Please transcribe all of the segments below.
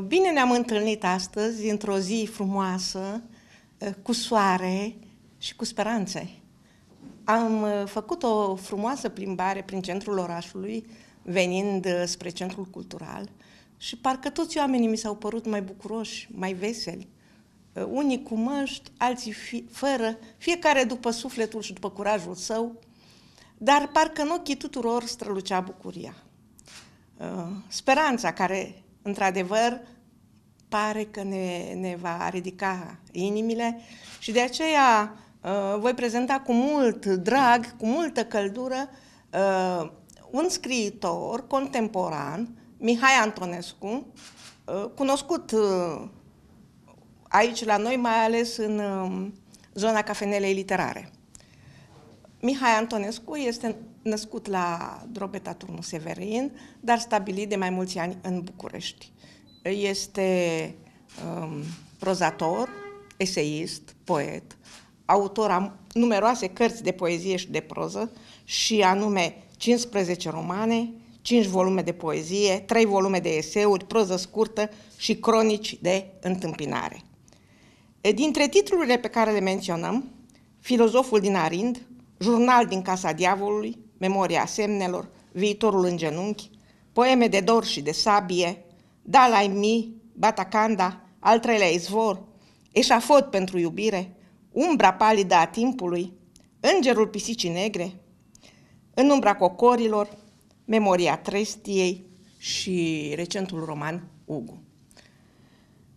Bine ne-am întâlnit astăzi, într-o zi frumoasă, uh, cu soare și cu speranțe. Am uh, făcut o frumoasă plimbare prin centrul orașului, venind spre centrul cultural și parcă toți oamenii mi s-au părut mai bucuroși, mai veseli. Unii cu măști, alții fi, fără, fiecare după sufletul și după curajul său, dar parcă în ochii tuturor strălucea bucuria. Speranța care într-adevăr, pare că ne, ne va ridica inimile și de aceea uh, voi prezenta cu mult drag, cu multă căldură, uh, un scriitor contemporan, Mihai Antonescu, uh, cunoscut uh, aici la noi, mai ales în uh, zona cafenelei literare. Mihai Antonescu este născut la Drobeta Turnu Severin, dar stabilit de mai mulți ani în București. Este um, prozator, eseist, poet, autor a numeroase cărți de poezie și de proză și anume 15 romane, 5 volume de poezie, 3 volume de eseuri, proză scurtă și cronici de întâmpinare. Dintre titlurile pe care le menționăm, Filozoful din Arind, Jurnal din Casa Diavolului, Memoria semnelor, Viitorul în genunchi, poeme de dor și de sabie, Dalai Mi, Batacanda, al treilea izvor, Eșafot pentru iubire, Umbra palidă a timpului, Îngerul pisicii negre, În umbra cocorilor, Memoria trestiei și recentul roman Ugu.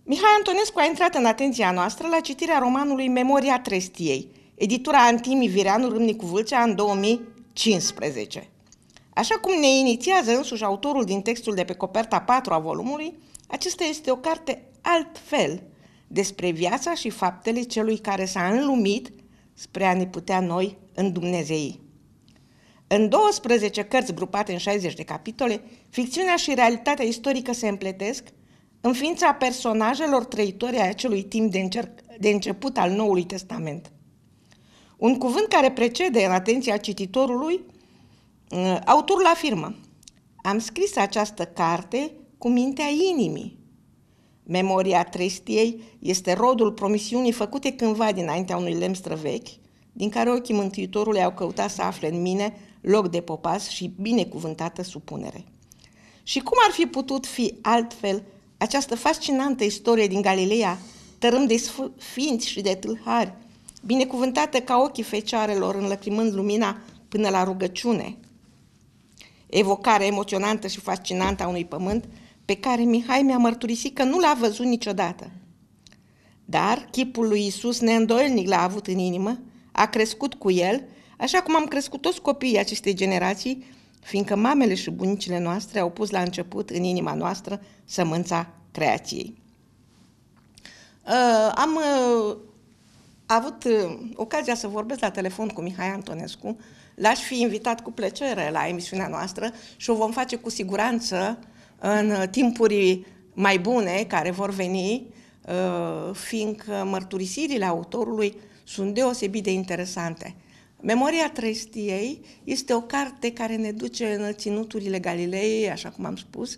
Mihai Antonescu a intrat în atenția noastră la citirea romanului Memoria trestiei, editura Antimi Vireanu Râmnicu Vâlcea în 2000 15. Așa cum ne inițiază însuși autorul din textul de pe coperta 4 a volumului, acesta este o carte altfel despre viața și faptele celui care s-a înlumit spre a ne putea noi îndumnezei. În 12 cărți grupate în 60 de capitole, ficțiunea și realitatea istorică se împletesc în ființa personajelor trăitoare a acelui timp de, încerc- de început al Noului Testament – un cuvânt care precede în atenția cititorului, uh, autorul afirmă, am scris această carte cu mintea inimii. Memoria trestiei este rodul promisiunii făcute cândva dinaintea unui lemn străvechi, din care ochii Mântuitorului au căutat să afle în mine loc de popas și binecuvântată supunere. Și cum ar fi putut fi altfel această fascinantă istorie din Galileea, tărâm de sfinți și de tâlhari, binecuvântată ca ochii fecioarelor înlăcrimând lumina până la rugăciune. Evocare emoționantă și fascinantă a unui pământ pe care Mihai mi-a mărturisit că nu l-a văzut niciodată. Dar chipul lui Isus neîndoielnic l-a avut în inimă, a crescut cu el, așa cum am crescut toți copiii acestei generații, fiindcă mamele și bunicile noastre au pus la început în inima noastră sămânța creației. Uh, am uh, avut uh, ocazia să vorbesc la telefon cu Mihai Antonescu, l-aș fi invitat cu plăcere la emisiunea noastră și o vom face cu siguranță în timpuri mai bune care vor veni, uh, fiindcă mărturisirile autorului sunt deosebit de interesante. Memoria Trestiei este o carte care ne duce în ținuturile Galilei, așa cum am spus,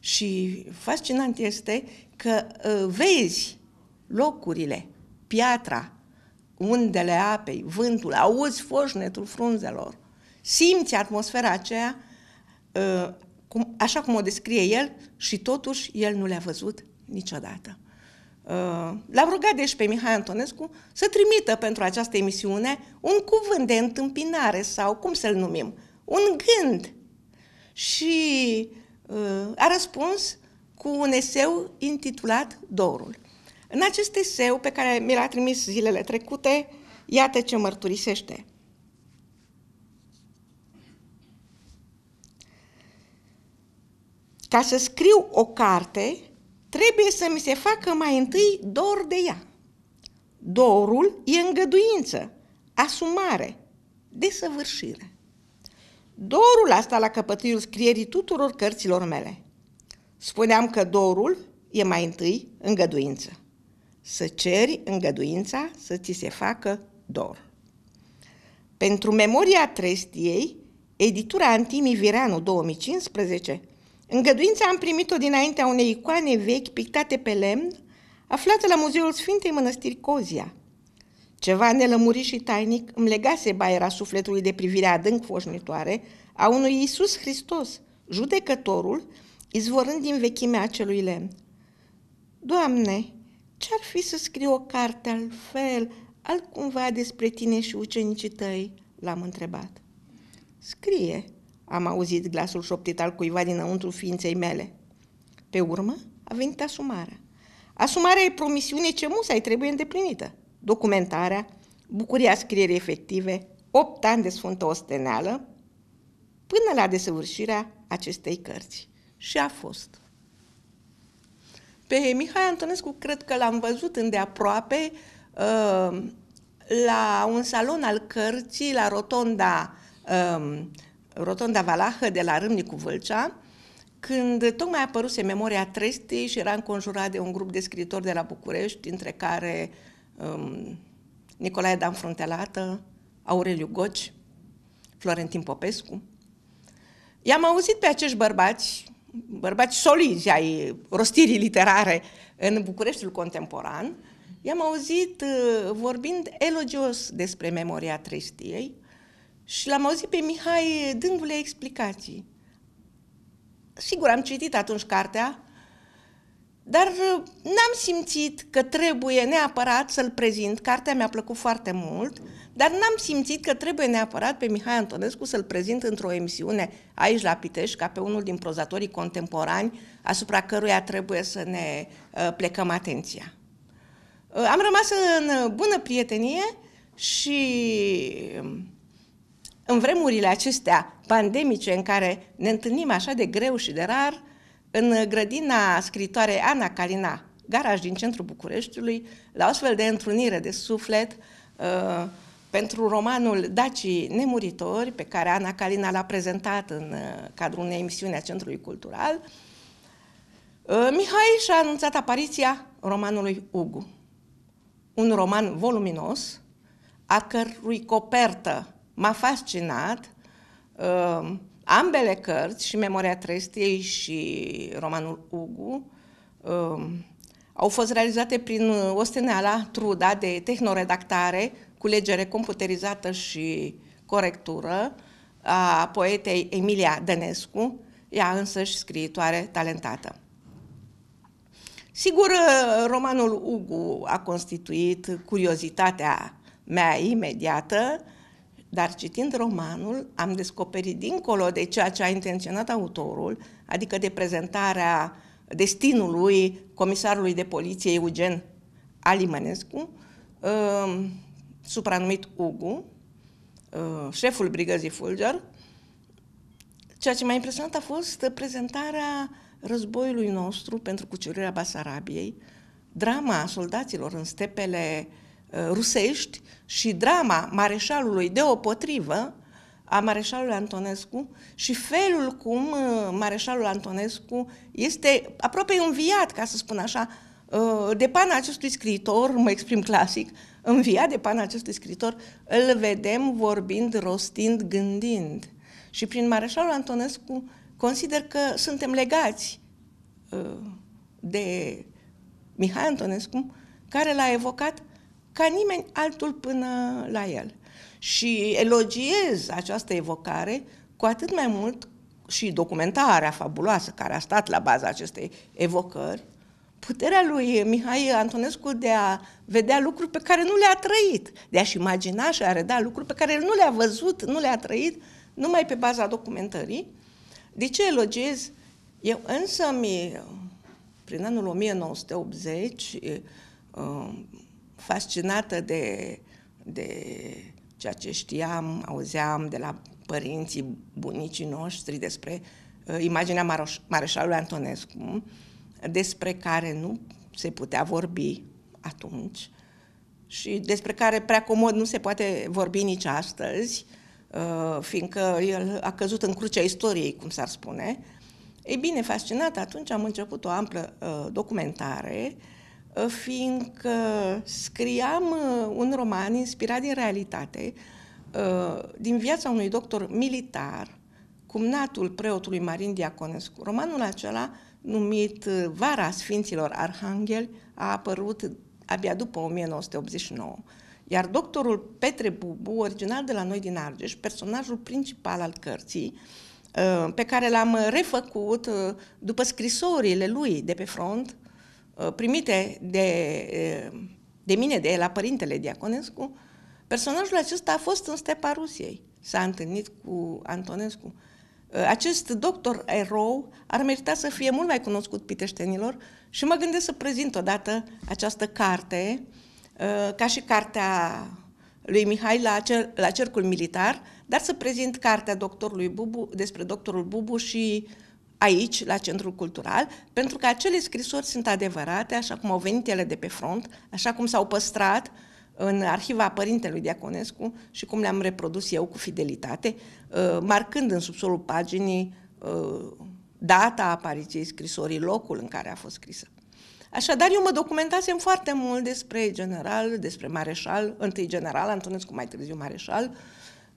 și fascinant este că uh, vezi locurile, piatra, undele apei, vântul, auzi foșnetul frunzelor, simți atmosfera aceea uh, cum, așa cum o descrie el și totuși el nu le-a văzut niciodată. Uh, l-am rugat deci pe Mihai Antonescu să trimită pentru această emisiune un cuvânt de întâmpinare sau cum să-l numim, un gând. Și uh, a răspuns cu un eseu intitulat Dorul. În acest eseu pe care mi l-a trimis zilele trecute, iată ce mărturisește. Ca să scriu o carte, trebuie să mi se facă mai întâi dor de ea. Dorul e îngăduință, asumare, desăvârșire. Dorul asta la căpătâiul scrierii tuturor cărților mele. Spuneam că dorul e mai întâi îngăduință să ceri îngăduința să ți se facă dor. Pentru memoria trestiei, editura Antimi Vireanu 2015, Îngăduința am primit-o dinaintea unei icoane vechi pictate pe lemn, aflată la Muzeul Sfintei Mănăstiri Cozia. Ceva nelămurit și tainic îmi legase baiera sufletului de privirea adânc foșnitoare a unui Iisus Hristos, judecătorul, izvorând din vechimea acelui lemn. Doamne, ce-ar fi să scriu o carte altfel, altcumva despre tine și ucenicii tăi? L-am întrebat. Scrie, am auzit glasul șoptit al cuiva dinăuntru ființei mele. Pe urmă a venit asumarea. Asumarea e promisiune ce musai trebuie îndeplinită. Documentarea, bucuria scrierii efective, opt ani de sfântă osteneală, până la desăvârșirea acestei cărți. Și a fost. Pe Mihai Antonescu cred că l-am văzut îndeaproape uh, la un salon al cărții, la rotonda, uh, rotonda Valahă de la Râmnicu Vâlcea, când tocmai a apăruse Memoria Trestii și era înconjurat de un grup de scriitori de la București, dintre care um, Nicolae Dan Fruntelată, Aureliu Goci, Florentin Popescu. I-am auzit pe acești bărbați, bărbați solizi ai rostirii literare în Bucureștiul contemporan, i-am auzit uh, vorbind elogios despre memoria Trestiei și l-am auzit pe Mihai dându-le explicații. Sigur, am citit atunci cartea, dar uh, n-am simțit că trebuie neapărat să-l prezint. Cartea mi-a plăcut foarte mult, dar n-am simțit că trebuie neapărat pe Mihai Antonescu să-l prezint într-o emisiune aici la Pitești, ca pe unul din prozatorii contemporani asupra căruia trebuie să ne uh, plecăm atenția. Uh, am rămas în bună prietenie și um, în vremurile acestea pandemice în care ne întâlnim așa de greu și de rar, în grădina scritoare Ana Calina, garaj din centrul Bucureștiului, la o astfel de întrunire de suflet uh, pentru romanul Dacii Nemuritori, pe care Ana Calina l-a prezentat în uh, cadrul unei emisiuni a Centrului Cultural, uh, Mihai și-a anunțat apariția romanului Ugu. Un roman voluminos, a cărui copertă m-a fascinat, uh, Ambele cărți, și Memoria Trestiei și romanul Ugu, um, au fost realizate prin osteneala Truda de tehnoredactare, culegere computerizată și corectură a poetei Emilia Dănescu, ea însăși scriitoare talentată. Sigur, romanul Ugu a constituit curiozitatea mea imediată, dar citind romanul, am descoperit dincolo de ceea ce a intenționat autorul, adică de prezentarea destinului comisarului de poliție Eugen Alimănescu, uh, supranumit Ugu, uh, șeful brigăzii Fulger, ceea ce m-a impresionat a fost prezentarea războiului nostru pentru cucerirea Basarabiei, drama soldaților în stepele uh, Uh, rusești și drama mareșalului deopotrivă a mareșalului Antonescu și felul cum uh, mareșalul Antonescu este aproape înviat, ca să spun așa, uh, de pana acestui scriitor, mă exprim clasic, înviat de pana acestui scriitor, îl vedem vorbind, rostind, gândind. Și prin mareșalul Antonescu consider că suntem legați de Mihai Antonescu, care l-a evocat ca nimeni altul până la el. Și elogiez această evocare cu atât mai mult și documentarea fabuloasă care a stat la baza acestei evocări, puterea lui Mihai Antonescu de a vedea lucruri pe care nu le-a trăit, de a-și imagina și a reda lucruri pe care el nu le-a văzut, nu le-a trăit, numai pe baza documentării. De ce elogiez? Eu însă, prin anul 1980, fascinată de, de ceea ce știam, auzeam de la părinții, bunicii noștri despre uh, imaginea Mareșalului Antonescu, despre care nu se putea vorbi atunci și despre care prea comod nu se poate vorbi nici astăzi, uh, fiindcă el a căzut în crucea istoriei, cum s-ar spune. Ei bine, fascinat, atunci am început o amplă uh, documentare uh, fiindcă scriam uh, un roman inspirat din realitate, uh, din viața unui doctor militar cumnatul preotului Marin Diaconescu. Romanul acela, numit Vara Sfinților Arhangheli, a apărut abia după 1989. Iar doctorul Petre Bubu, original de la noi din Argeș, personajul principal al cărții, uh, pe care l-am refăcut uh, după scrisorile lui de pe front, uh, primite de, de mine, de la părintele Diaconescu, personajul acesta a fost în stepa Rusiei. S-a întâlnit cu Antonescu. Acest doctor erou ar merita să fie mult mai cunoscut piteștenilor și mă gândesc să prezint odată această carte Uh, ca și cartea lui Mihai la, cer, la Cercul Militar, dar să prezint cartea doctorului Bubu, despre doctorul Bubu și aici, la Centrul Cultural, pentru că acele scrisori sunt adevărate, așa cum au venit ele de pe front, așa cum s-au păstrat în arhiva părintelui Diaconescu și cum le-am reprodus eu cu fidelitate, uh, marcând în subsolul paginii uh, data apariției scrisorii, locul în care a fost scrisă. Așadar, eu mă documentasem foarte mult despre general, despre mareșal, întâi general, Antonescu mai târziu mareșal.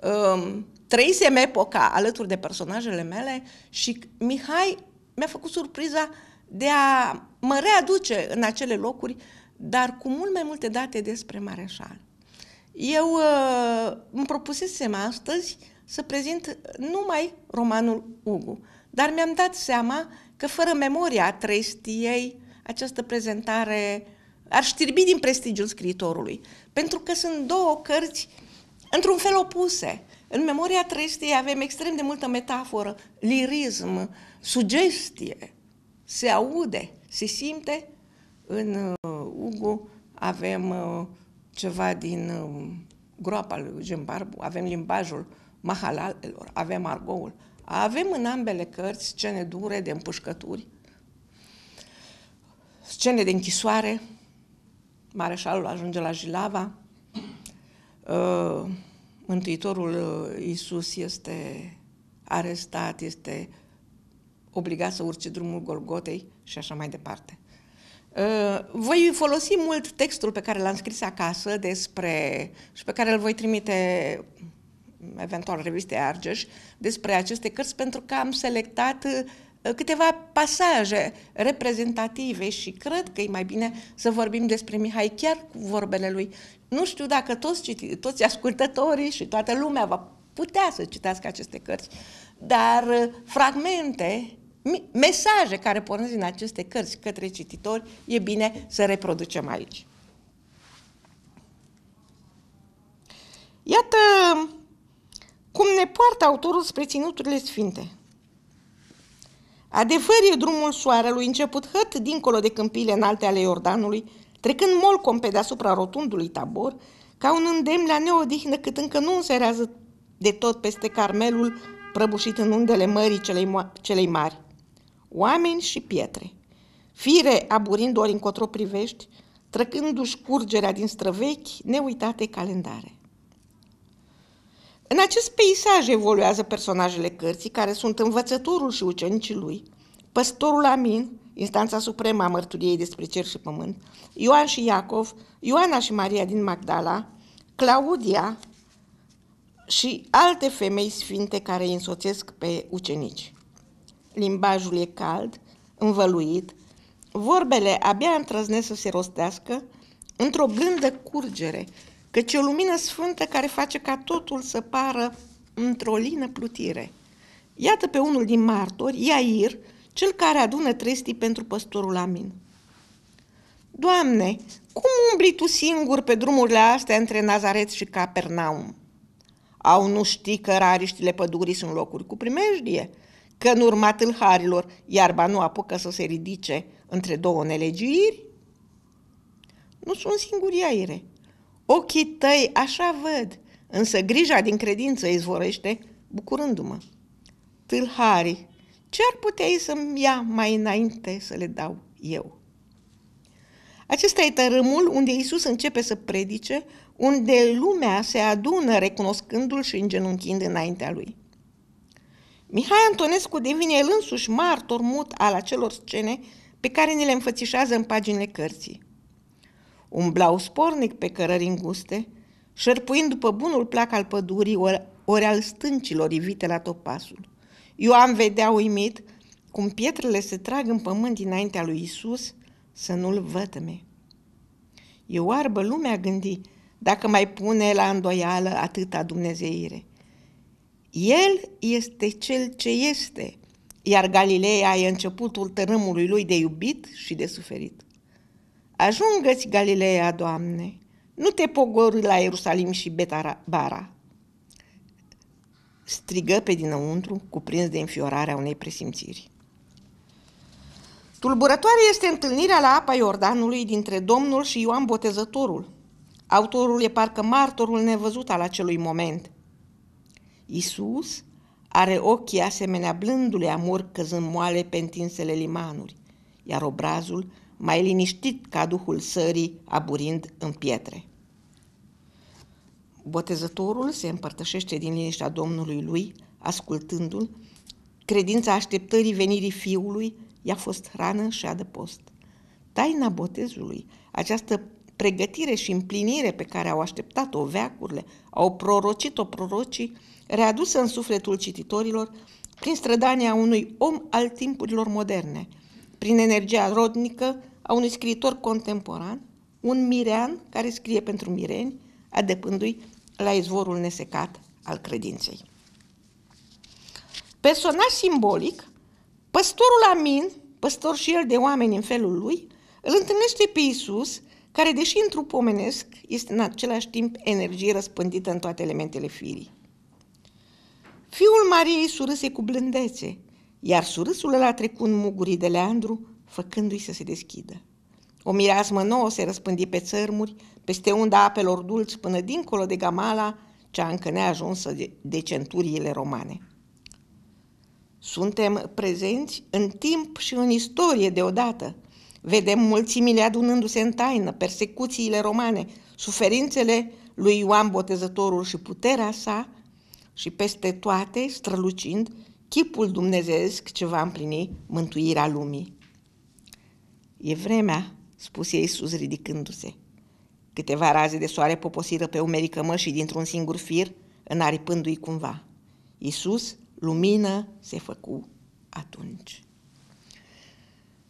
Um, trăisem epoca alături de personajele mele și Mihai mi-a făcut surpriza de a mă readuce în acele locuri, dar cu mult mai multe date despre mareșal. Eu uh, îmi propusesem astăzi să prezint numai romanul Ugu, dar mi-am dat seama că fără memoria trăistiei această prezentare ar știrbi din prestigiul scriitorului, pentru că sunt două cărți într-un fel opuse. În memoria trăistiei avem extrem de multă metaforă, lirism, sugestie, se aude, se simte. În uh, Ugu avem uh, ceva din uh, groapa lui Eugen Barbu, avem limbajul mahalalelor, avem argoul. Avem în ambele cărți scene dure de împușcături, scene de închisoare, mareșalul ajunge la Jilava, uh, Mântuitorul uh, Iisus este arestat, este obligat să urce drumul Golgotei și așa mai departe. Uh, voi folosi mult textul pe care l-am scris acasă despre și pe care îl voi trimite eventual reviste Argeș despre aceste cărți pentru că am selectat câteva pasaje reprezentative și cred că e mai bine să vorbim despre Mihai chiar cu vorbele lui. Nu știu dacă toți, citi, toți ascultătorii și toată lumea va putea să citească aceste cărți, dar uh, fragmente, mesaje care pornesc din aceste cărți către cititori, e bine să reproducem aici. Iată cum ne poartă autorul spre ținuturile sfinte. Adevăr e drumul soarelui început hăt dincolo de câmpile înalte ale Iordanului, trecând molcom pe deasupra rotundului tabor, ca un îndemn la neodihnă cât încă nu înserează de tot peste Carmelul prăbușit în undele mării celei, celei mari. Oameni și pietre. Fire aburind ori încotro privești, trăcându-și curgerea din străvechi, neuitate calendare. În acest peisaj evoluează personajele cărții, care sunt învățătorul și ucenicii lui, păstorul Amin, instanța supremă a mărturiei despre cer și pământ, Ioan și Iacov, Ioana și Maria din Magdala, Claudia și alte femei sfinte care îi însoțesc pe ucenici. Limbajul e cald, învăluit, vorbele abia întrăznesc să se rostească într-o blândă curgere căci e o lumină sfântă care face ca totul să pară într-o lină plutire. Iată pe unul din martori, Iair, cel care adună trestii pentru păstorul Amin. Doamne, cum umbli tu singur pe drumurile astea între Nazaret și Capernaum? Au nu știi că rariștile pădurii sunt locuri cu primejdie? Că în urma tâlharilor iarba nu apucă să se ridice între două nelegiuiri? Nu sunt singuri iaire. Ochii tăi așa văd, însă grija din credință izvorește, bucurându-mă. Tâlhari, ce ar putea ei să-mi ia mai înainte să le dau eu? Acesta e tărâmul unde Isus începe să predice, unde lumea se adună recunoscându-l și îngenunchind înaintea lui. Mihai Antonescu devine el însuși martor mut al acelor scene pe care ne le înfățișează în paginile cărții umblau spornic pe cărări înguste, șerpuind după bunul plac al pădurii ori, ori al stâncilor ivite la tot pasul. Ioan vedea uimit cum pietrele se trag în pământ dinaintea lui Isus să nu-l vătăme. E oarbă lumea gândi dacă mai pune la îndoială atâta dumnezeire. El este cel ce este, iar Galileea e începutul tărâmului lui de iubit și de suferit. Ajungă-ți, Galileea, Doamne, nu te pogori la Ierusalim și Betara, strigă pe dinăuntru, cuprins de înfiorarea unei presimțiri. Tulburătoare este întâlnirea la apa Iordanului dintre Domnul și Ioan Botezătorul. Autorul e parcă martorul nevăzut al acelui moment. Isus are ochii asemenea blândule amor căzând moale pe întinsele limanuri, iar obrazul mai liniștit ca duhul sării aburind în pietre. Botezătorul se împărtășește din liniștea Domnului lui, ascultându-l, credința așteptării venirii Fiului i-a fost hrană și adăpost. Taina botezului, această pregătire și împlinire pe care au așteptat-o veacurile, au prorocit-o prorocii, readusă în sufletul cititorilor prin strădania unui om al timpurilor moderne, prin energia rodnică a unui scriitor contemporan, un mirean care scrie pentru mireni, adepându-i la izvorul nesecat al credinței. Personaj simbolic, păstorul Amin, păstor și el de oameni în felul lui, îl întâlnește pe Isus, care, deși în trup omenesc, este în același timp energie răspândită în toate elementele firii. Fiul Mariei surâse cu blândețe, iar surâsul ăla trecut în mugurii de Leandru, făcându-i să se deschidă. O mireasmă nouă se răspândi pe țărmuri, peste unda apelor dulci până dincolo de Gamala, cea încă neajunsă de, de centuriile romane. Suntem prezenți în timp și în istorie deodată. Vedem mulțimile adunându-se în taină, persecuțiile romane, suferințele lui Ioan Botezătorul și puterea sa și peste toate strălucind chipul dumnezeesc ce va împlini mântuirea lumii. E vremea, spuse Iisus ridicându-se. Câteva raze de soare poposiră pe umerii cămășii dintr-un singur fir, înaripându-i cumva. Iisus, lumină, se făcu atunci.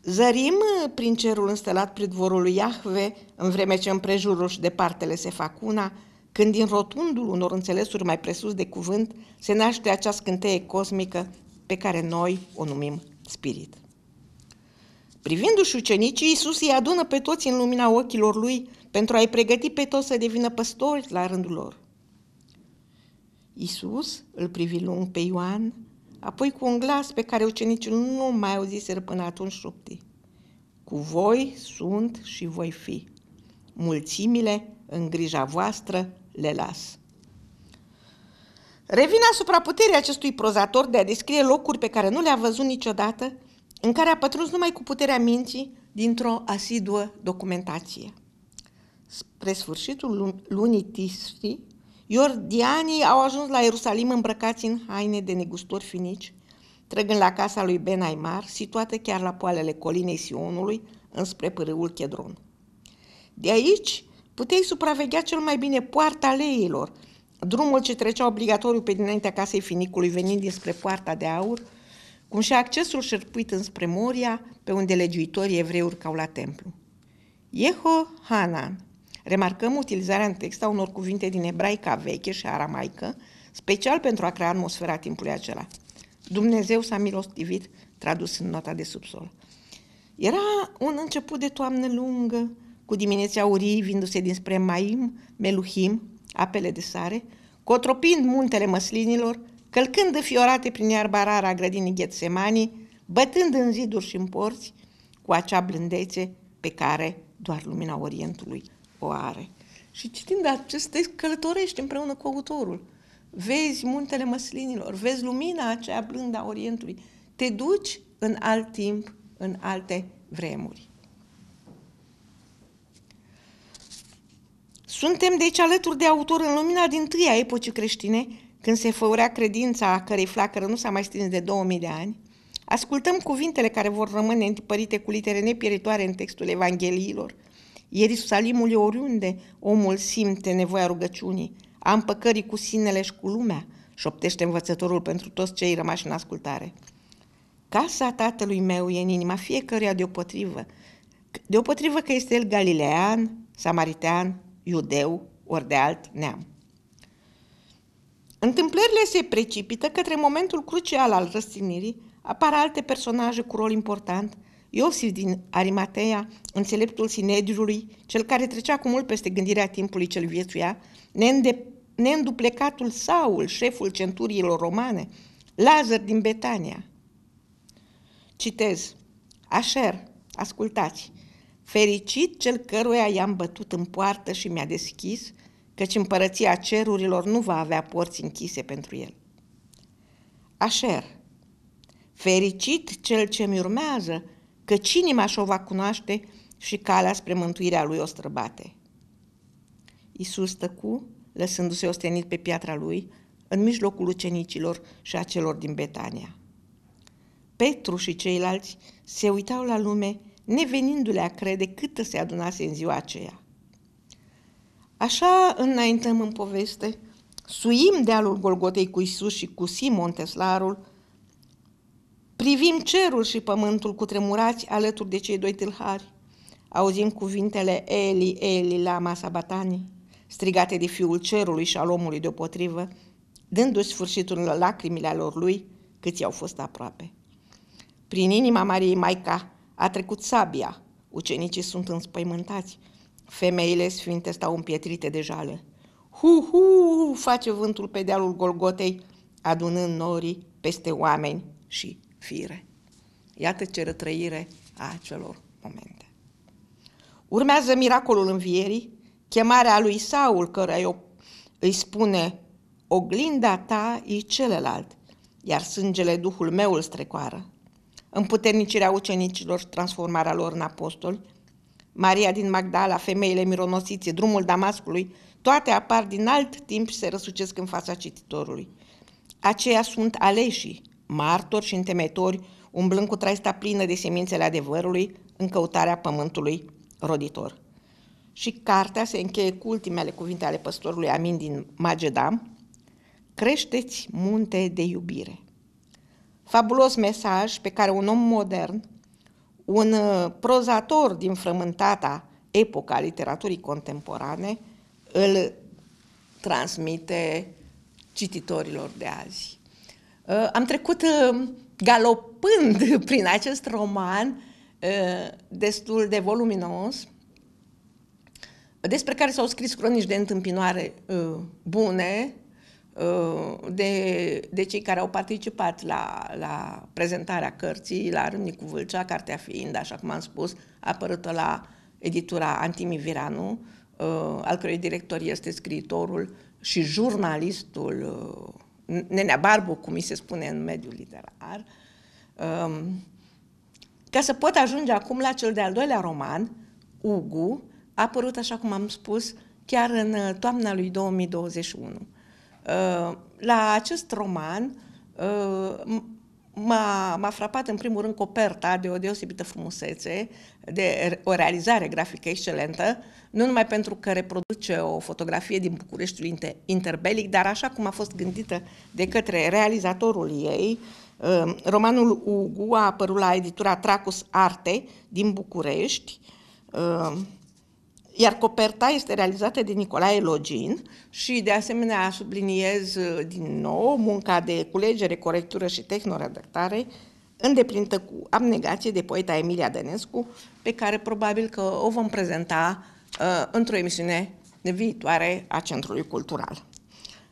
Zărim prin cerul înstelat pridvorul lui Iahve, în vreme ce împrejurul și departele se fac una, când din rotundul unor înțelesuri mai presus de cuvânt se naște acea scânteie cosmică pe care noi o numim spirit. Privindu-și ucenicii, Iisus îi adună pe toți în lumina ochilor lui pentru a-i pregăti pe toți să devină păstori la rândul lor. Iisus îl privi lung pe Ioan, apoi cu un glas pe care ucenicii nu mai auziseră până atunci șopti. Cu voi sunt și voi fi. Mulțimile în grija voastră le las. Revin asupra puterii acestui prozator de a descrie locuri pe care nu le-a văzut niciodată, în care a pătruns numai cu puterea minții dintr-o asiduă documentație. Spre sfârșitul lunii Tisri, iordianii au ajuns la Ierusalim îmbrăcați în haine de negustori finici, trăgând la casa lui Ben Aimar, situată chiar la poalele colinei Sionului, înspre pârâul Chedron. De aici puteai supraveghea cel mai bine poarta aleilor, drumul ce trecea obligatoriu pe dinaintea casei finicului venind dinspre poarta de aur, cum și accesul șerpuit înspre Moria, pe unde legiuitorii evrei urcau la templu. Yeho Hanan. Remarcăm utilizarea în text a unor cuvinte din ebraica veche și aramaică, special pentru a crea atmosfera timpului acela. Dumnezeu s-a milostivit, tradus în nota de subsol. Era un început de toamnă lungă, cu dimineți aurii vindu-se dinspre Maim, Meluhim, apele de sare, cotropind muntele măslinilor, călcând fiorate prin iarba rară a grădinii Ghetsemani, bătând în ziduri și în porți, cu acea blândețe pe care doar lumina Orientului o are. Și citind aceste, călătorești împreună cu autorul. Vezi muntele măslinilor, vezi lumina aceea blândă a Orientului. Te duci în alt timp, în alte vremuri. Suntem deci alături de autor în lumina din tâia epocii creștine, când se făurea credința a cărei flacără nu s-a mai stins de 2000 de ani, ascultăm cuvintele care vor rămâne întipărite cu litere nepieritoare în textul Evangheliilor. Ierusalimul e oriunde omul simte nevoia rugăciunii, a împăcării cu sinele și cu lumea șoptește învățătorul pentru toți cei rămași în ascultare. Casa tatălui meu e în inima fiecăruia deopotrivă, deopotrivă că este el galilean, samaritean, iudeu, ori de alt neam. Întâmplările se precipită către momentul crucial al răstignirii, apar alte personaje cu rol important, Iosif din Arimatea, înțeleptul Sinedriului, cel care trecea cu mult peste gândirea timpului cel viețuia, neînduplecatul Saul, șeful centuriilor romane, Lazar din Betania. Citez. Așer, ascultați, fericit cel căruia i-am bătut în poartă și mi-a deschis, căci împărăția cerurilor nu va avea porți închise pentru el. Așer, fericit cel ce mi urmează, că inima și-o va cunoaște și calea spre mântuirea lui o străbate. Iisus tăcu, lăsându-se ostenit pe piatra lui, în mijlocul ucenicilor și a celor din Betania. Petru și ceilalți se uitau la lume, nevenindu-le a crede câtă se adunase în ziua aceea. Așa înaintăm în poveste, suim dealul Golgotei cu Isus și cu Simon Teslarul, privim cerul și pământul cu tremurați alături de cei doi tâlhari, auzim cuvintele Eli, Eli, lama sabatani, strigate de fiul cerului și al omului deopotrivă, dându-și sfârșitul la lacrimile lor lui, câți au fost aproape. Prin inima Mariei Maica a trecut sabia, ucenicii sunt înspăimântați, femeile sfinte stau împietrite de jale. Hu, hu, face vântul pe dealul Golgotei, adunând norii peste oameni și fire. Iată ce rătrăire a acelor momente. Urmează miracolul învierii, chemarea lui Saul, care îi spune, oglinda ta e celălalt, iar sângele Duhul meu îl strecoară. Împuternicirea ucenicilor, transformarea lor în apostoli, Maria din Magdala, femeile mironosițe, drumul Damascului, toate apar din alt timp și se răsucesc în fața cititorului. Aceia sunt aleșii, martori și întemeitori, umblând cu traista plină de semințele adevărului în căutarea pământului roditor. Și cartea se încheie cu ultimele cuvinte ale păstorului Amin din Magedam, Creșteți munte de iubire. Fabulos mesaj pe care un om modern, un uh, prozator din frământata epoca literaturii contemporane, îl transmite cititorilor de azi. Uh, am trecut uh, galopând prin acest roman uh, destul de voluminos, despre care s-au scris cronici de întâmpinoare bune de, de cei care au participat la, la prezentarea cărții, la Râmnicu Vâlcea, cartea fiind, așa cum am spus, apărută la editura Antimi Viranu, al cărui director este scriitorul și jurnalistul Nenea Barbu, cum mi se spune în mediul literar, um, ca să pot ajunge acum la cel de-al doilea roman, Ugu, a apărut, așa cum am spus, chiar în uh, toamna lui 2021. Uh, la acest roman uh, m-a, m-a frapat în primul rând coperta de o deosebită frumusețe, de o realizare grafică excelentă, nu numai pentru că reproduce o fotografie din Bucureștiul interbelic, dar așa cum a fost gândită de către realizatorul ei, um, romanul Ugu a apărut la editura Tracus Arte din București, um, iar coperta este realizată de Nicolae Login și de asemenea subliniez uh, din nou munca de culegere, corectură și tehnoredactare îndeplinită cu abnegație de poeta Emilia Dănescu, pe care probabil că o vom prezenta uh, într-o emisiune viitoare a Centrului Cultural.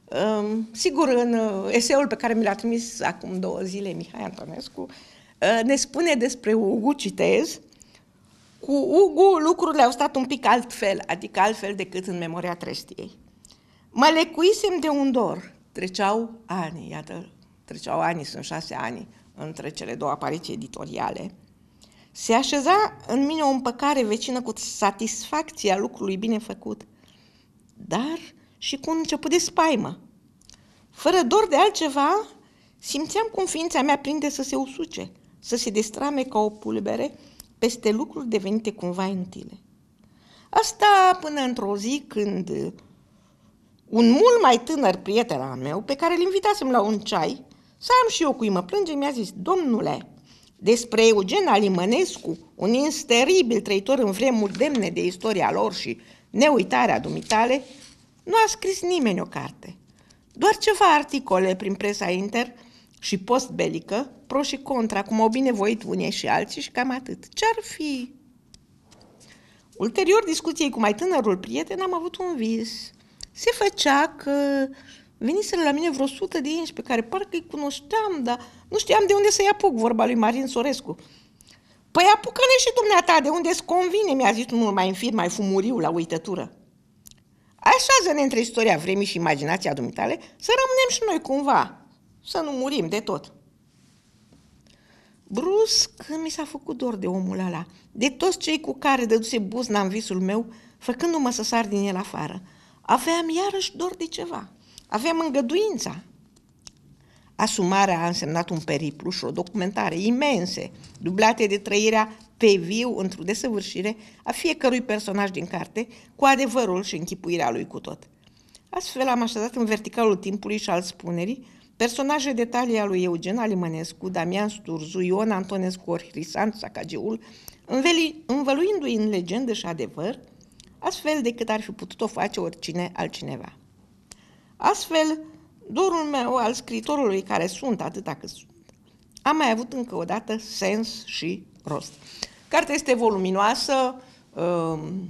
Uh, sigur, în uh, eseul pe care mi l-a trimis acum două zile Mihai Antonescu, uh, ne spune despre Ugu, citez, cu Ugu lucrurile au stat un pic altfel, adică altfel decât în memoria trestiei. Mă lecuisem de un dor. Treceau ani, iată, treceau ani, sunt șase ani între cele două apariții editoriale. Se așeza în mine o împăcare vecină cu satisfacția lucrului bine făcut, dar și cu un început de spaimă. Fără dor de altceva, simțeam cum ființa mea prinde să se usuce, să se destrame ca o pulbere peste lucruri devenite cumva inutile. Asta până într-o zi când Un mult mai tânăr prieten al meu, pe care îl invitasem la un ceai, să am și eu cui mă plânge, mi-a zis, domnule, despre Eugen Alimănescu, un insteribil trăitor în vremuri demne de istoria lor și neuitarea dumitale, nu a scris nimeni o carte. Doar ceva articole prin presa inter și postbelică, pro și contra, cum au binevoit unii și alții și cam atât. Ce-ar fi? Ulterior discuției cu mai tânărul prieten am avut un vis. Se făcea că veniseră la mine vreo sută de inși pe care parcă îi cunoșteam, dar nu știam de unde să-i apuc, vorba lui Marin Sorescu. Păi apucă-ne și dumneata, de unde îți convine, mi-a zis unul mai înfir, mai fumuriu, la uitătură. Așează-ne între istoria vremii și imaginația dumitale să rămânem și noi cumva, să nu murim de tot. Brusc mi s-a făcut dor de omul ăla, de toți cei cu care dăduse buzna în visul meu, făcându-mă să sar din el afară. Aveam iarăși dor de ceva. Aveam îngăduința. Asumarea a însemnat un periplu și o documentare imense, dublate de trăirea pe viu, într-o desăvârșire, a fiecărui personaj din carte, cu adevărul și închipuirea lui cu tot. Astfel am așezat în verticalul timpului și al spunerii personaje detalii al lui Eugen Alimănescu, Damian Sturzu, Ion Antonescu, Hrisan Sacagiul, învăluindu-i în legendă și adevăr, astfel decât ar fi putut o face oricine altcineva. Astfel, dorul meu al scritorului care sunt atâta cât sunt, a mai avut încă o dată sens și rost. Cartea este voluminoasă, um,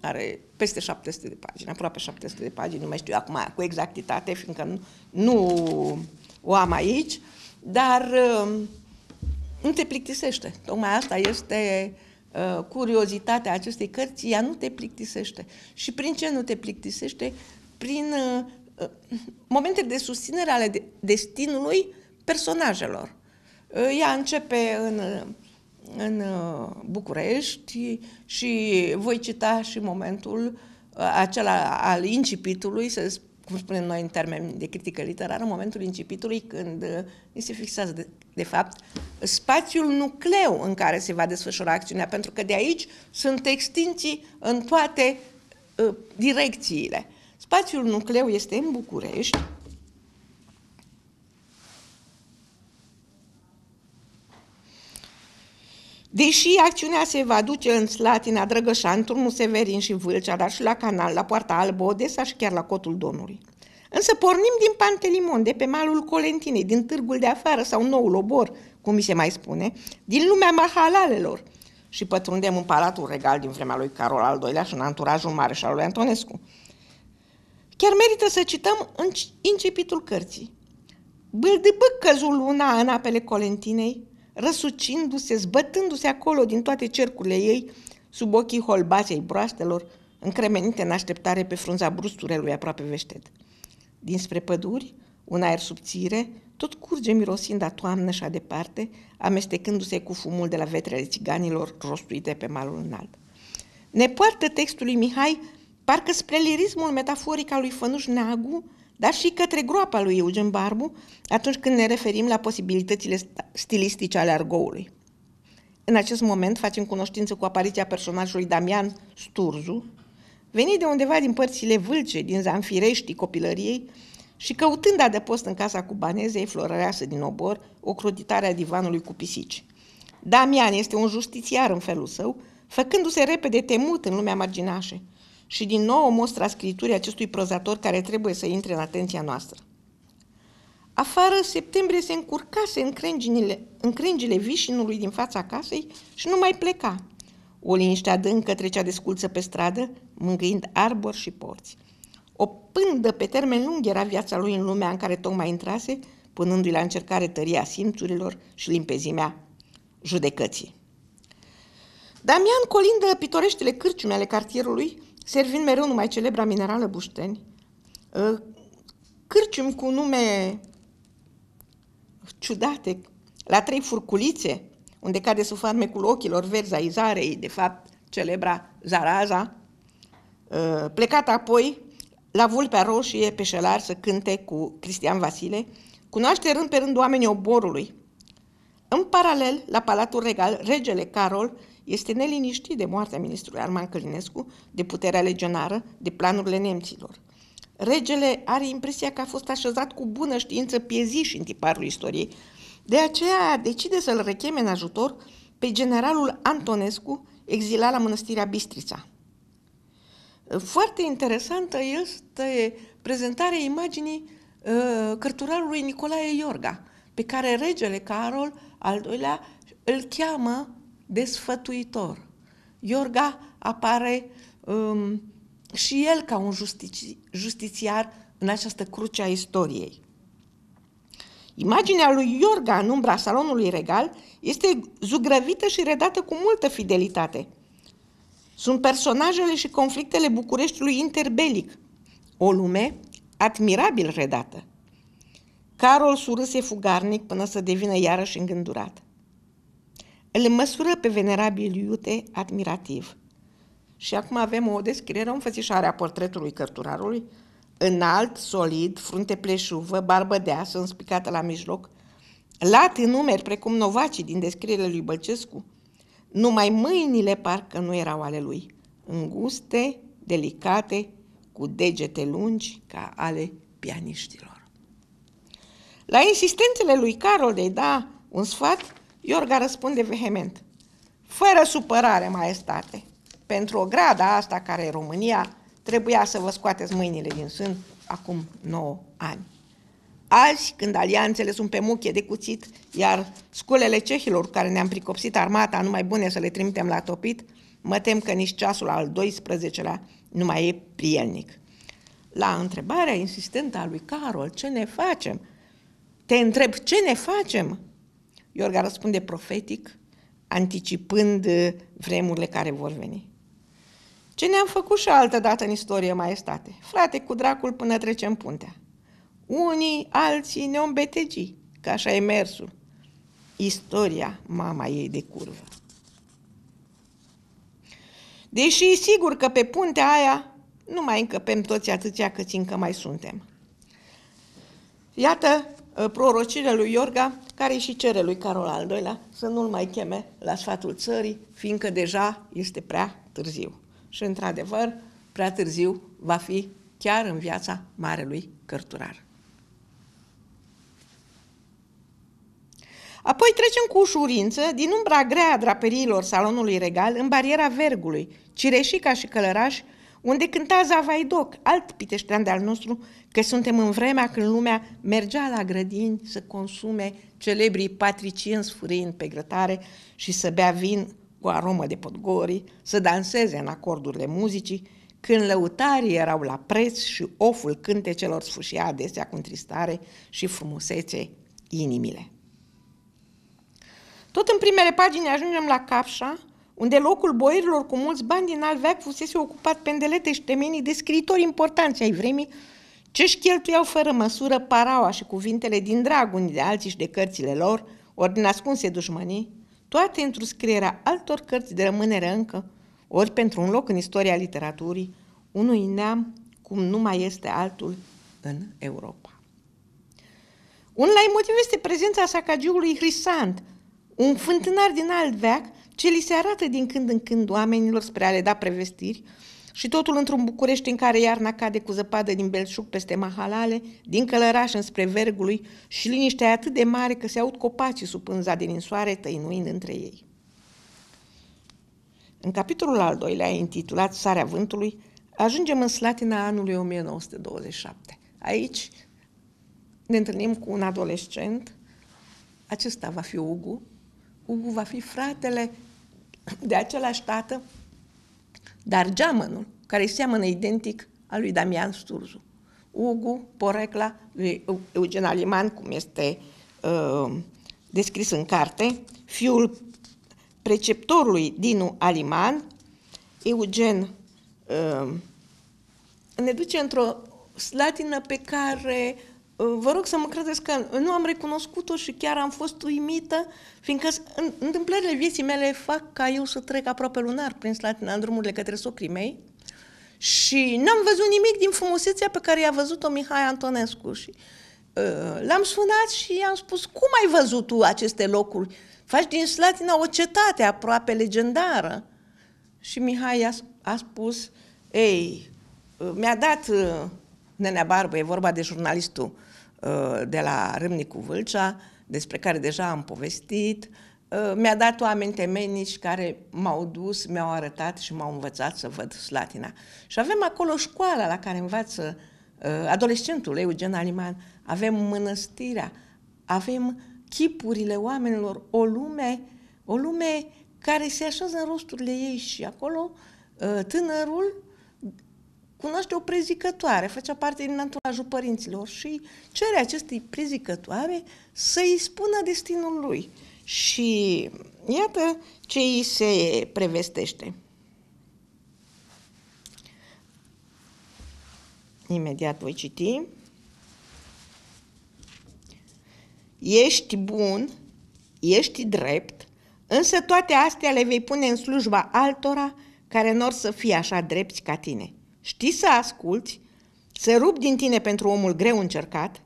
are peste 700 de pagini, aproape 700 de pagini, nu mai știu acum cu exactitate, fiindcă nu, nu o am aici, dar um, nu te plictisește. Tocmai asta este uh, curiozitatea acestei cărți, ea nu te plictisește. Și prin ce nu te plictisește? Prin uh, uh momente de susținere ale de destinului personajelor. Uh, ea începe în în uh, București și voi cita și momentul uh, acela al incipitului, să cum spunem noi în termeni de critică literară, momentul incipitului când uh, se fixează de, de fapt spațiul nucleu în care se va desfășura acțiunea, pentru că de aici sunt extinții în toate uh, direcțiile. Spațiul nucleu este în București, Deși acțiunea se va duce în Slatina, Drăgășan, Turnul Severin și Vâlcea, dar și la Canal, la Poarta Albă, Odessa și chiar la Cotul Domnului. Însă pornim din Pantelimon, de pe malul Colentinei, din târgul de afară sau noul obor, cum mi se mai spune, din lumea mahalalelor și pătrundem în palatul regal din vremea lui Carol al II-lea și în anturajul mareșalului Antonescu. Chiar merită să cităm incipitul cărții. Bâldâbâc căzul luna în apele Colentinei, răsucindu-se, zbătându-se acolo din toate cercurile ei, sub ochii holbaței broastelor, încremenite în așteptare pe frunza brusturelui aproape veșted. Dinspre păduri, un aer subțire, tot curge mirosind a toamnă și a departe, amestecându-se cu fumul de la vetrele țiganilor rostuite pe malul înalt. Ne poartă textul lui Mihai parcă spre lirismul metaforic al lui Fănuș Neagu, dar și către groapa lui Eugen Barbu atunci când ne referim la posibilitățile stilistice ale argoului. În acest moment facem cunoștință cu apariția personajului Damian Sturzu, venit de undeva din părțile vâlce, din zanfireștii copilăriei și căutând adăpost în casa cubanezei florăreasă din obor, o crotitare a divanului cu pisici. Damian este un justițiar în felul său, făcându-se repede temut în lumea marginașă și din nou o mostră a scriturii acestui prozator care trebuie să intre în atenția noastră. Afară, septembrie se încurcase în crengile, în crengile vișinului din fața casei și nu mai pleca. O liniște adâncă trecea de sculță pe stradă, mângâind arbori și porți. O pândă pe termen lung era viața lui în lumea în care tocmai intrase, punându-i la încercare tăria simțurilor și limpezimea judecății. Damian colindă pitoreștile cârciume ale cartierului, servind mereu numai celebra minerală Bușteni, ă, cârciumi cu nume ciudate, la trei furculițe, unde cade sub farmecul ochilor verzi ai zarei, de fapt, celebra Zaraza, ă, plecat apoi la Vulpea Roșie pe șelar să cânte cu Cristian Vasile, cunoaște rând pe rând oamenii oborului. În paralel, la Palatul Regal, regele Carol este neliniștit de moartea ministrului Arman Călinescu, de puterea legionară, de planurile nemților. regele are impresia că a fost așezat cu bună știință pieziș în tiparul istoriei. De aceea decide să-l recheme în ajutor pe generalul Antonescu, exilat la mănăstirea Bistrița. Foarte interesantă este prezentarea imaginii uh, cărturarului Nicolae Iorga, pe care regele Carol al doilea îl cheamă desfătuitor. Iorga apare um, și el ca un justici, justițiar în această cruce a istoriei. Imaginea lui Iorga în umbra salonului regal este zugrăvită și redată cu multă fidelitate. Sunt personajele și conflictele Bucureștiului interbelic, o lume admirabil redată. Carol surâse fugarnic până să devină iarăși îngândurat. Îl măsură pe venerabil iute admirativ. Și acum avem o descriere, o înfățișare a portretului cărturarului, înalt, solid, frunte pleșuvă, barbă deasă, înspicată la mijloc, lat în numeri precum novacii din descrierile lui Bălcescu, numai mâinile parcă nu erau ale lui, înguste, delicate, cu degete lungi ca ale pianiștilor. La insistențele lui Carol de da un sfat, Iorga răspunde vehement. Fără supărare, maestate, pentru o grada asta care e România, trebuia să vă scoateți mâinile din sân acum 9 ani. Azi, când alianțele sunt pe muchie de cuțit, iar sculele cehilor care ne-am pricopsit armata nu mai bune să le trimitem la topit, mă tem că nici ceasul al 12-lea nu mai e prielnic. La întrebarea insistentă a lui Carol, ce ne facem? Te întreb, ce ne facem? Iorga răspunde profetic, anticipând uh, vremurile care vor veni. Ce ne-am făcut și altă dată în istorie, maestate? Frate, cu dracul până trecem puntea. Unii, alții ne-o îmbetegi, că așa e mersul. Istoria, mama ei de curvă. Deși e sigur că pe puntea aia nu mai încăpem toți atâția câți încă mai suntem. Iată uh, prorocirea lui Iorga, care și cere lui Carol al II-lea să nu-l mai cheme la sfatul țării, fiindcă deja este prea târziu. Și, într-adevăr, prea târziu va fi chiar în viața marelui cărturar. Apoi trecem cu ușurință din umbra grea a draperiilor salonului regal în bariera vergului, cireșica și călăraș, unde cânta Zavaidoc, alt piteștean de-al nostru, că suntem în vremea când lumea mergea la grădini să consume celebrii patricieni sfârâind pe grătare și să bea vin cu aromă de podgori, să danseze în acordurile muzicii, când lăutarii erau la preț și oful cântecelor sfâșia adesea cu întristare și frumusețe inimile. Tot în primele pagini ajungem la Capșa, unde locul boierilor cu mulți bani din alt veac fusese ocupat pendelete și temenii de scriitori importanți ai vremii, ce-și cheltuiau fără măsură paraua și cuvintele din drag unii de alții și de cărțile lor, ori din ascunse dușmănii, toate într-o scrierea altor cărți de rămânere încă, ori pentru un loc în istoria literaturii, unui neam cum nu mai este altul în Europa. Un motiv este prezența sacagiului Hrisant, un fântânar din alt veac ce li se arată din când în când oamenilor spre a le da prevestiri și totul într-un București în care iarna cade cu zăpadă din belșug peste mahalale, din călăraș înspre vergului și liniștea e atât de mare că se aud copacii sub pânza de ninsoare tăinuind între ei. În capitolul al doilea, intitulat Sarea vântului, ajungem în Slatina anului 1927. Aici ne întâlnim cu un adolescent, acesta va fi Ugu, Ugu va fi fratele de același tată, dar geamănul, care seamănă identic al lui Damian Sturzu. Ugu, porecla lui Eugen Aliman, cum este uh, descris în carte, fiul preceptorului Dinu Aliman, Eugen uh, ne duce într-o slatină pe care vă rog să mă credeți că nu am recunoscut-o și chiar am fost uimită, fiindcă în, întâmplările vieții mele fac ca eu să trec aproape lunar prin Slatina în drumurile către socrii mei și n-am văzut nimic din frumusețea pe care i-a văzut-o Mihai Antonescu. Și, uh, l-am sunat și i-am spus, cum ai văzut tu aceste locuri? Faci din Slatina o cetate aproape legendară. Și Mihai a, a spus, ei, uh, mi-a dat uh, Nenea Barbu, e vorba de jurnalistul uh, de la Râmnicu Vâlcea, despre care deja am povestit. Uh, mi-a dat oameni temenici care m-au dus, mi-au arătat și m-au învățat să văd Slatina. Și avem acolo școala la care învață uh, adolescentul Eugen Aliman, avem mănăstirea, avem chipurile oamenilor, o lume, o lume care se așează în rosturile ei și acolo tânărul cunoaște o prezicătoare, făcea parte din anturajul părinților și cere acestei prezicătoare să-i spună destinul lui. Și iată ce îi se prevestește. Imediat voi citi. Ești bun, ești drept, însă toate astea le vei pune în slujba altora care nu or să fie așa drepți ca tine. Știi să asculți, să rup din tine pentru omul greu încercat,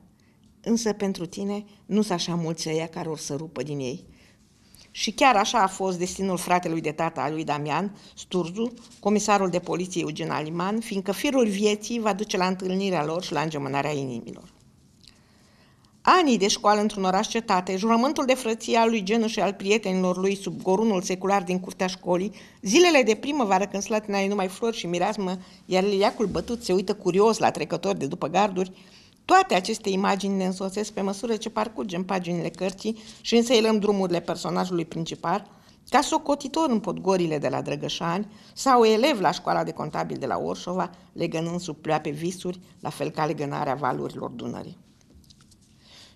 însă pentru tine nu sunt așa mulți ăia care or să rupă din ei. Și chiar așa a fost destinul fratelui de tata al lui Damian, Sturzu, comisarul de poliție Eugen Aliman, fiindcă firul vieții va duce la întâlnirea lor și la îngemânarea inimilor. Anii de școală într-un oraș cetate, jurământul de frăție al lui Genu și al prietenilor lui sub gorunul secular din curtea școlii, zilele de primăvară când slatina e numai flori și mireasmă, iar liliacul bătut se uită curios la trecători de după garduri, toate aceste imagini ne însoțesc pe măsură ce parcurgem paginile cărții și însăilăm drumurile personajului principal, ca socotitor în podgorile de la Drăgășani sau elev la școala de contabil de la Orșova, legănând sub pe visuri, la fel ca legănarea valurilor Dunării.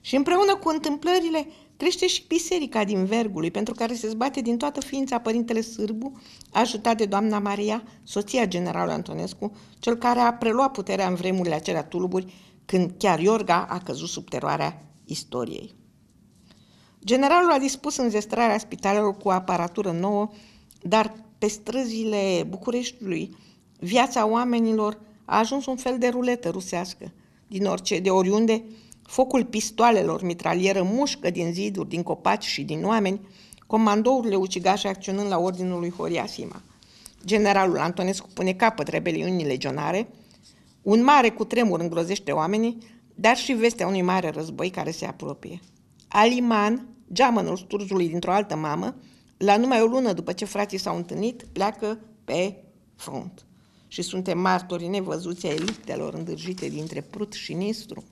Și împreună cu întâmplările crește și biserica din Vergului, pentru care se zbate din toată ființa Părintele Sârbu, ajutat de doamna Maria, soția generalului Antonescu, cel care a preluat puterea în vremurile acelea tulburi, când chiar Iorga a căzut sub teroarea istoriei. Generalul a dispus înzestrarea spitalelor cu aparatură nouă, dar pe străzile Bucureștiului viața oamenilor a ajuns un fel de ruletă rusească. Din orice, de oriunde, Focul pistoalelor mitralieră mușcă din ziduri, din copaci și din oameni, comandourile ucigașe acționând la ordinul lui Horia Sima. Generalul Antonescu pune capăt rebeliunii legionare, un mare cutremur îngrozește oamenii, dar și vestea unui mare război care se apropie. Aliman, geamănul sturzului dintr-o altă mamă, la numai o lună după ce frații s-au întâlnit, pleacă pe front. Și suntem martori nevăzuți ai luptelor îndârjite dintre Prut și Nistru.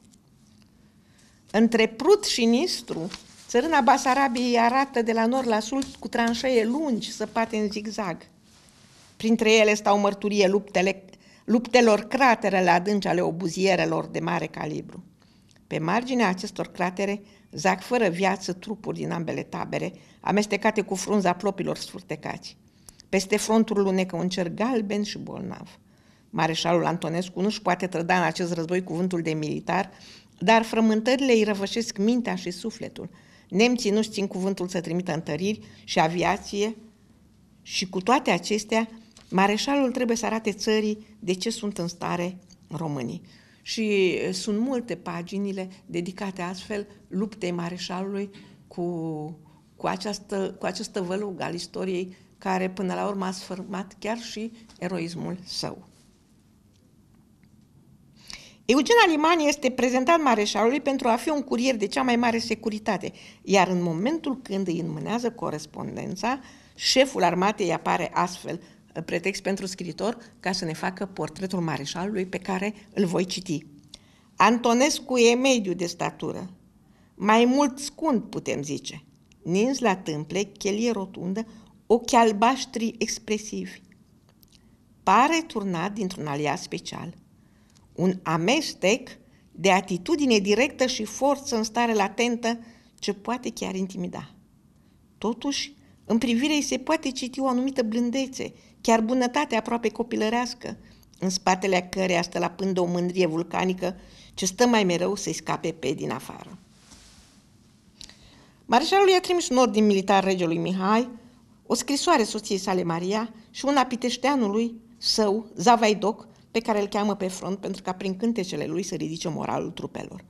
Între Prut și Nistru, țărâna Basarabiei arată de la nord la sud cu tranșee lungi săpate în zigzag. Printre ele stau mărturie luptele, luptelor craterele adânci ale obuzierelor de mare calibru. Pe marginea acestor cratere zac fără viață trupuri din ambele tabere, amestecate cu frunza plopilor sfurtecați. Peste frontul lunecă un cer galben și bolnav. Mareșalul Antonescu nu-și poate trăda în acest război cuvântul de militar, dar frământările îi răvășesc mintea și sufletul. Nemții nu-și țin cuvântul să trimită întăriri și aviație și cu toate acestea, mareșalul trebuie să arate țării de ce sunt în stare românii. Și sunt multe paginile dedicate astfel luptei mareșalului cu, cu, această, cu acest vălug al istoriei care până la urmă a sfârmat chiar și eroismul său. Eugen Alimani este prezentat mareșalului pentru a fi un curier de cea mai mare securitate, iar în momentul când îi înmânează corespondența, șeful armatei apare astfel, pretext pentru scriitor, ca să ne facă portretul mareșalului pe care îl voi citi. Antonescu e mediu de statură, mai mult scund, putem zice, nins la tâmple, chelie rotundă, ochi albaștri expresivi. Pare turnat dintr-un aliat special – un amestec de atitudine directă și forță în stare latentă ce poate chiar intimida. Totuși, în privire îi se poate citi o anumită blândețe, chiar bunătate aproape copilărească, în spatele căreia stă la pândă o mândrie vulcanică ce stă mai mereu să-i scape pe din afară. Mareșalul i-a trimis un ordin militar regelui Mihai, o scrisoare soției sale Maria și una piteșteanului său, Zavaidoc, pe care îl cheamă pe front pentru ca prin cântecele lui să ridice moralul trupelor.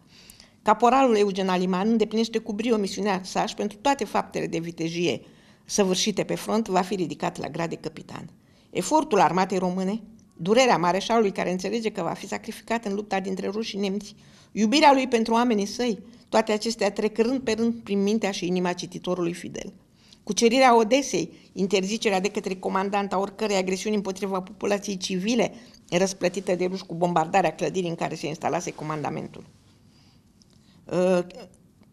Caporalul Eugen Aliman îndeplinește cu brio misiunea sa și pentru toate faptele de vitejie săvârșite pe front va fi ridicat la grad de capitan. Efortul armatei române durerea mareșalului care înțelege că va fi sacrificat în lupta dintre ruși și nemți, iubirea lui pentru oamenii săi, toate acestea trec rând pe rând prin mintea și inima cititorului fidel. Cucerirea Odesei, interzicerea de către comandant a oricărei agresiuni împotriva populației civile, răsplătită de ruși cu bombardarea clădirii în care se instalase comandamentul. Uh,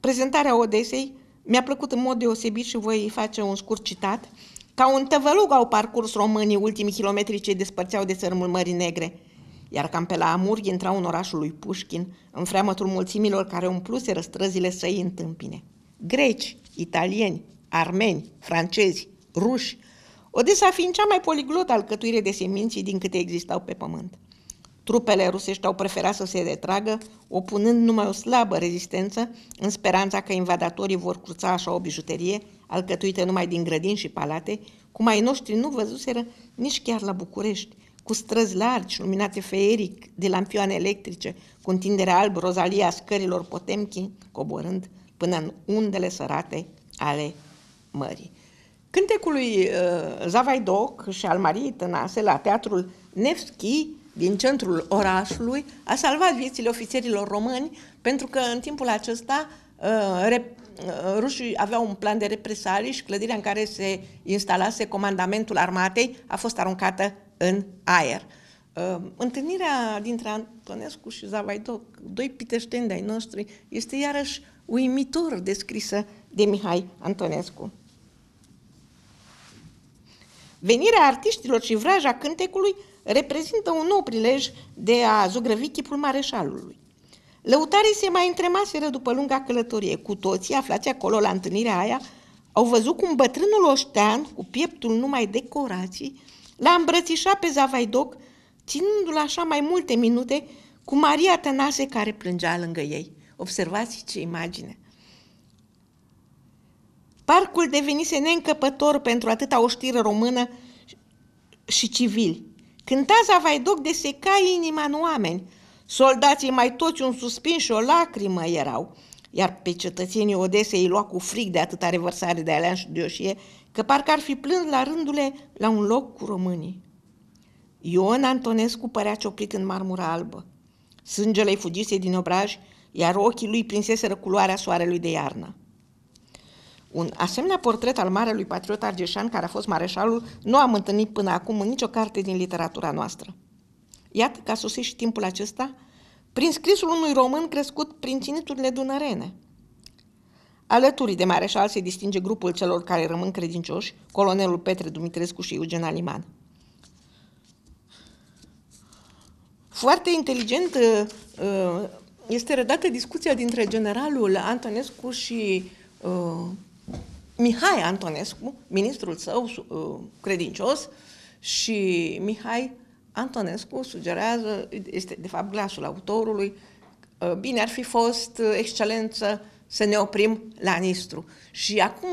prezentarea Odesei mi-a plăcut în mod deosebit și voi face un scurt citat. Ca un tăvălug au parcurs românii ultimii kilometri ce despărțeau de țărmul Mării Negre, iar cam pe la Amurghi intrau în orașul lui Pușkin, în freamătul mulțimilor care umpluseră străzile să-i întâmpine. Greci, italieni, armeni, francezi, ruși, Odessa fiind cea mai poliglotă alcătuire de seminții din câte existau pe pământ. Trupele rusești au preferat să se retragă, opunând numai o slabă rezistență, în speranța că invadatorii vor cruța așa o bijuterie, alcătuită numai din grădini și palate, cum ai noștri nu văzuseră nici chiar la București, cu străzi largi, luminate feeric, de lampioane electrice, cu întinderea alb rozalia scărilor Potemkin, coborând până în undele sărate ale mării. Cântecul lui uh, Zavaidoc și al Mariei Tănase la teatrul Nevski din centrul orașului a salvat viețile ofițerilor români pentru că în timpul acesta uh, rep, uh, rușii aveau un plan de represalii și clădirea în care se instalase comandamentul armatei a fost aruncată în aer. Uh, întâlnirea dintre Antonescu și Zavaidoc, doi piteșteni de-ai noștri, este iarăși uimitor descrisă de Mihai Antonescu. Venirea artiștilor și vraja cântecului reprezintă un nou prilej de a zugrăvi chipul mareșalului. Lăutarii se mai întremaseră după lunga călătorie. Cu toții, aflați acolo la întâlnirea aia, au văzut cum bătrânul oștean, cu pieptul numai decorații, l-a îmbrățișat pe Zavaidoc, ținându-l așa mai multe minute, cu Maria Tănase care plângea lângă ei. Observați ce imagine! Parcul devenise neîncăpător pentru atâta oștiră română și civili. Cânta Zavaidoc de seca inima în oameni. Soldații mai toți un suspin și o lacrimă erau, iar pe cetățenii Odesei îi lua cu frig de atâta revărsare de alean și de că parcă ar fi plâns la rândule la un loc cu românii. Ion Antonescu părea cioplit în marmura albă. Sângele îi fugise din obraj, iar ochii lui prinseseră culoarea soarelui de iarnă. Un asemenea portret al marelui patriot argeșan, care a fost mareșalul, nu am întâlnit până acum în nicio carte din literatura noastră. Iată că a sosit și timpul acesta prin scrisul unui român crescut prin ținiturile dunărene. Alături de mareșal se distinge grupul celor care rămân credincioși, colonelul Petre Dumitrescu și Eugen Aliman. Foarte inteligent uh, uh, este redată discuția dintre generalul Antonescu și uh, Mihai Antonescu, ministrul său uh, credincios, și Mihai Antonescu sugerează, este de fapt glasul autorului, uh, bine ar fi fost, uh, excelență, să ne oprim la Nistru. Și acum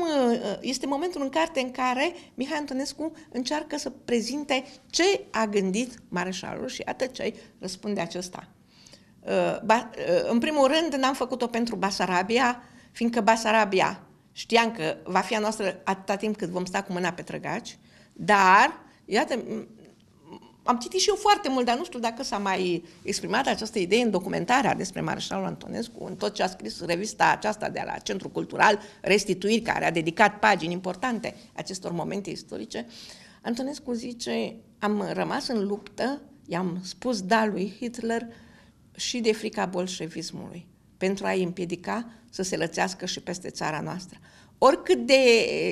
este momentul în carte în care Mihai Antonescu încearcă să prezinte ce a gândit mareșalul și atât ce răspunde acesta. În primul rând, n-am făcut-o pentru Basarabia, fiindcă Basarabia Știam că va fi a noastră atâta timp cât vom sta cu mâna pe trăgaci, dar, iată, am citit și eu foarte mult, dar nu știu dacă s-a mai exprimat această idee în documentarea despre Marșalul Antonescu, în tot ce a scris revista aceasta de la Centrul Cultural, Restituiri, care a dedicat pagini importante acestor momente istorice. Antonescu zice, am rămas în luptă, i-am spus da lui Hitler și de frica bolșevismului pentru a-i împiedica să se lățească și peste țara noastră. Oricât de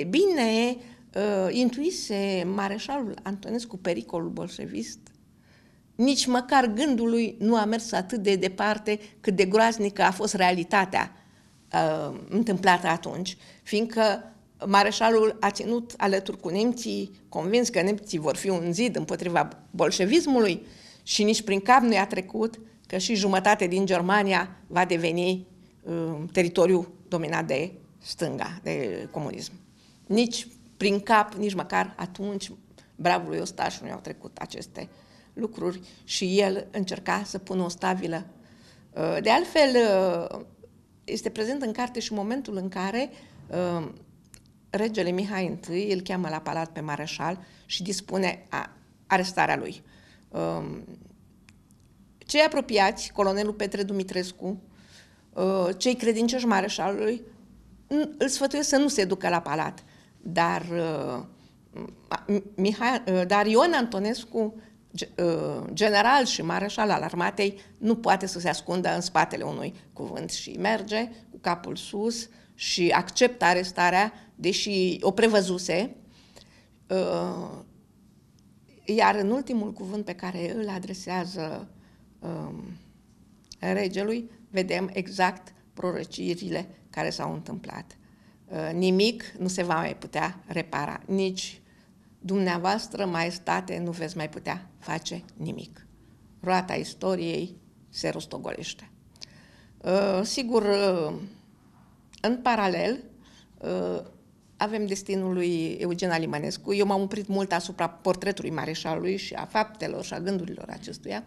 bine uh, intuise mareșalul Antonescu pericolul bolșevist, nici măcar gândul lui nu a mers atât de departe cât de groaznică a fost realitatea uh, întâmplată atunci, fiindcă mareșalul a ținut alături cu nemții, convins că nemții vor fi un zid împotriva bolșevismului și nici prin cap nu i-a trecut că și jumătate din Germania va deveni uh, teritoriu dominat de stânga, de comunism. Nici prin cap, nici măcar atunci bravului Ostaș nu i-au trecut aceste lucruri și el încerca să pună o stabilă. Uh, de altfel, uh, este prezent în carte și momentul în care uh, regele Mihai I îl cheamă la palat pe mareșal și dispune a arestarea lui. Um, cei apropiați, colonelul Petre Dumitrescu, uh, cei credincioși mareșalului, îl sfătuiesc să nu se ducă la palat. Dar, Mihai, dar Ion Antonescu general și mareșal al armatei nu poate să se ascundă în spatele unui cuvânt și merge cu capul sus și acceptă arestarea, deși o prevăzuse. Iar în ultimul cuvânt pe care îl adresează regelui, vedem exact prorăcirile care s-au întâmplat. Nimic nu se va mai putea repara, nici dumneavoastră, maestate, nu veți mai putea face nimic. Roata istoriei se rostogolește. Uh, sigur, uh, în paralel, uh, avem destinul lui Eugen Alimănescu. Eu m-am oprit mult asupra portretului mareșalului și a faptelor și a gândurilor acestuia.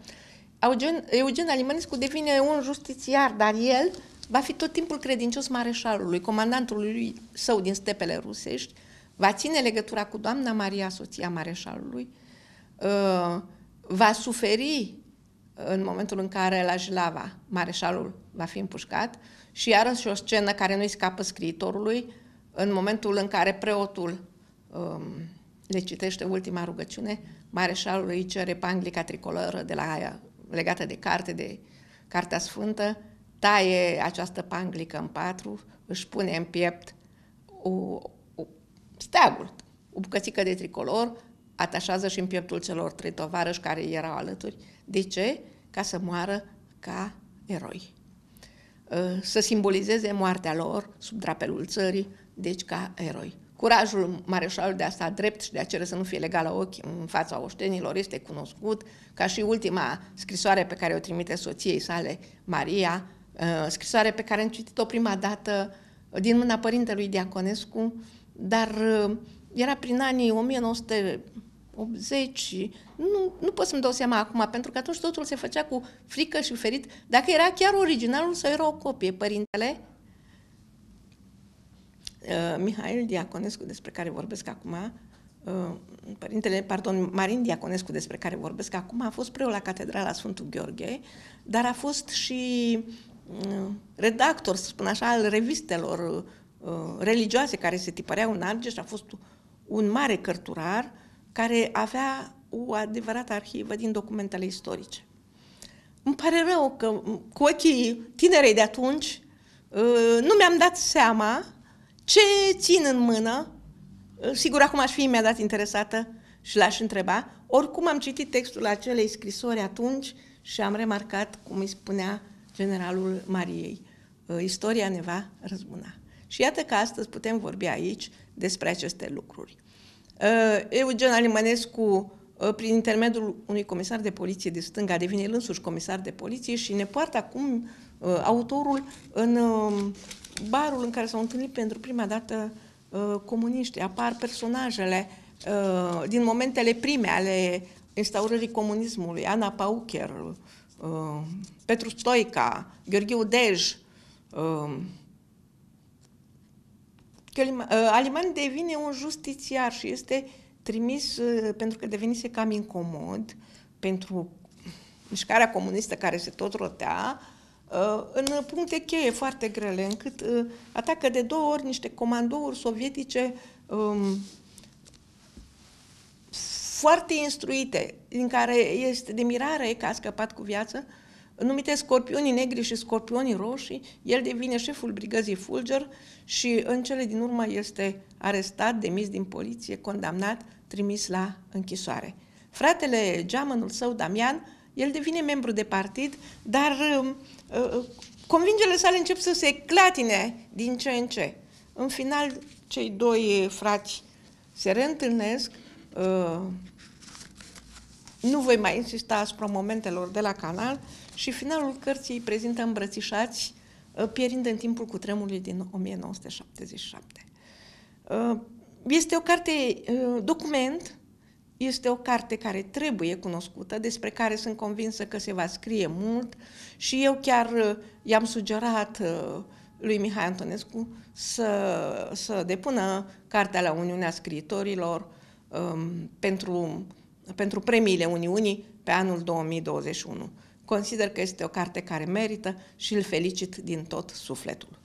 Eugen, Eugen Alimănescu devine un justițiar, dar el va fi tot timpul credincios mareșalului, comandantului său din stepele rusești, va ține legătura cu doamna Maria, soția mareșalului, uh, va suferi în momentul în care la Jilava mareșalul va fi împușcat. Și iarăși o scenă care nu-i scapă scriitorului, în momentul în care preotul um, le citește ultima rugăciune, mareșalul îi cere panglica tricoloră de la aia, legată de carte, de Cartea Sfântă, taie această panglică în patru, își pune în piept o, steagul, o bucățică de tricolor, atașează și în pieptul celor trei tovarăși care erau alături. De ce? Ca să moară ca eroi. Ă, să simbolizeze moartea lor sub drapelul țării, deci ca eroi. Curajul mareșalului de a sta drept și de a cere să nu fie legal la ochi în fața oștenilor este cunoscut, ca și ultima scrisoare pe care o trimite soției sale, Maria, ă, scrisoare pe care am citit-o prima dată din mâna părintelui Diaconescu, dar uh, era prin anii 1980 nu, nu pot să-mi dau seama acum, pentru că atunci totul se făcea cu frică și ferit. Dacă era chiar originalul sau era o copie, părintele uh, Mihail Diaconescu, despre care vorbesc acum, uh, părintele, pardon, Marin Diaconescu, despre care vorbesc acum, a fost preot la Catedrala Sfântul Gheorghe, dar a fost și uh, redactor, să spun așa, al revistelor Uh, religioase care se tipăreau în Argeș, a fost un mare cărturar care avea o adevărată arhivă din documentele istorice. Îmi pare rău că cu ochii tinerei de atunci uh, nu mi-am dat seama ce țin în mână. Uh, sigur, acum aș fi imediat interesată și l-aș întreba. Oricum am citit textul acelei scrisori atunci și am remarcat cum îi spunea generalul Mariei. Istoria ne va răzbuna. Și iată că astăzi putem vorbi aici despre aceste lucruri. Uh, Eugen Alimănescu, uh, prin intermediul unui comisar de poliție de stânga, devine el însuși comisar de poliție și ne poartă acum uh, autorul în um, barul în care s-au întâlnit pentru prima dată comuniști. Apar personajele din momentele prime ale instaurării comunismului, Ana Paucher, Petru Stoica, Gheorghe Udej, că uh, Aliman devine un justițiar și este trimis, uh, pentru că devenise cam incomod pentru mișcarea comunistă care se tot rotea, uh, în puncte cheie foarte grele, încât atacă de două ori niște comandouri sovietice um, foarte instruite, din care este de mirare că a scăpat cu viață, numite scorpionii negri și scorpionii roșii, el devine șeful brigăzii Fulger și în cele din urmă este arestat, demis din poliție, condamnat, trimis la închisoare. Fratele geamănul său, Damian, el devine membru de partid, dar uh, uh, convingele sale încep să se clatine din ce în ce. În final, cei doi frați se reîntâlnesc, uh, nu voi mai insista asupra momentelor de la canal și finalul cărții îi prezintă îmbrățișați, uh, pierind în timpul cutremurului din 1977. Uh, este o carte uh, document, este o carte care trebuie cunoscută, despre care sunt convinsă că se va scrie mult și eu chiar i-am sugerat lui Mihai Antonescu să, să depună cartea la Uniunea Scriitorilor um, pentru pentru premiile Uniunii, pe anul 2021. Consider că este o carte care merită și îl felicit din tot sufletul.